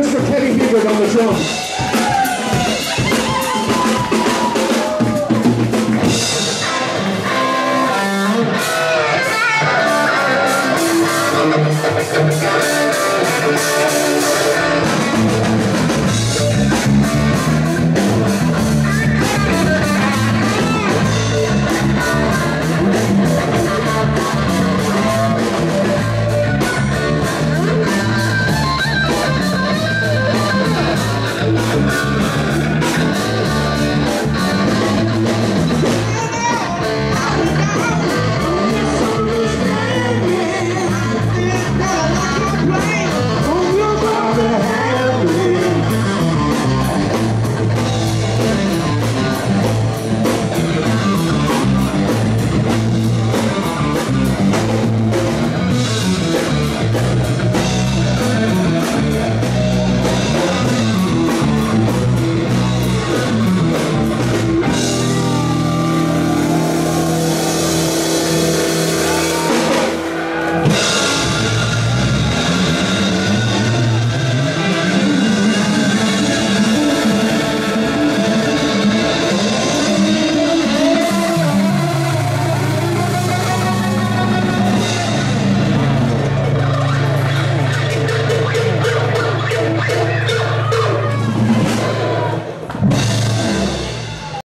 Mr. Kenny Hebert on the drums.